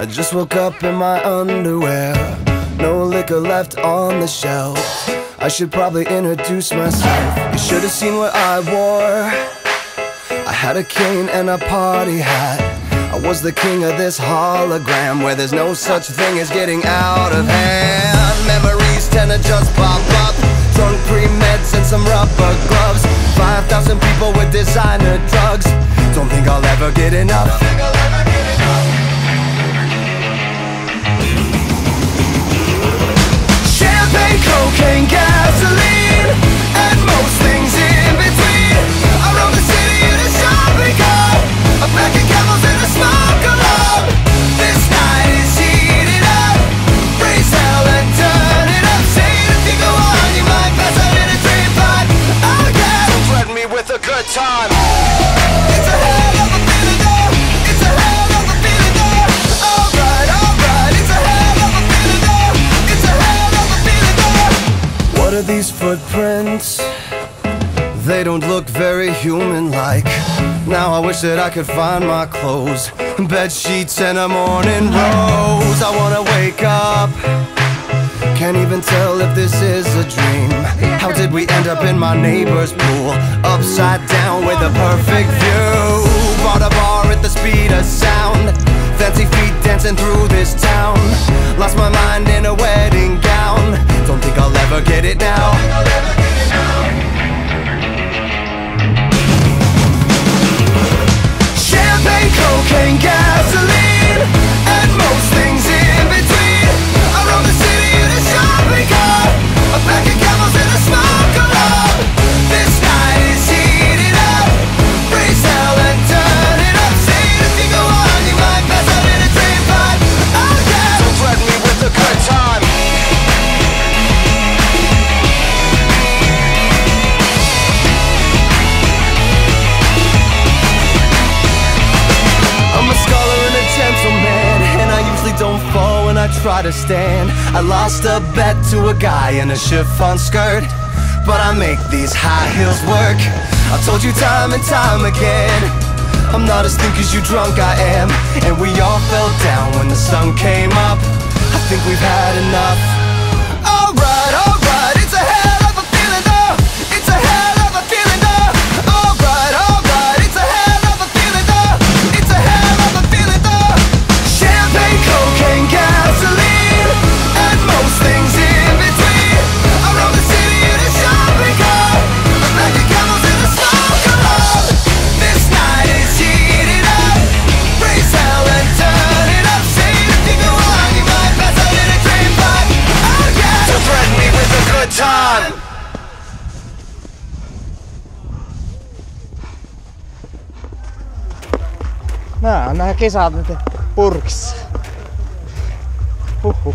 I just woke up in my underwear. No liquor left on the shelf. I should probably introduce myself. You should have seen what I wore. I had a cane and a party hat. I was the king of this hologram where there's no such thing as getting out of hand. Memories tend to just pop up. Drunk pre-meds and some rubber gloves. 5,000 people with designer drugs. Don't think I'll ever get enough. What are these footprints? They don't look very human-like. Now I wish that I could find my clothes, bed sheets, and a morning rose. I wanna wake up. Can't even tell if this is a dream. How did we end up in my neighbor's pool? Upside down with a perfect view. Bought a bar at the speed of sound. Fancy feet dancing through this town. Lost my mind in try to stand. I lost a bet to a guy in a chiffon skirt, but I make these high heels work. I've told you time and time again, I'm not as thick as you drunk I am, and we all fell down when the sun came up. I think we've had enough. Alright, Nää on nää kesät nyt purkissa. Huhhuh.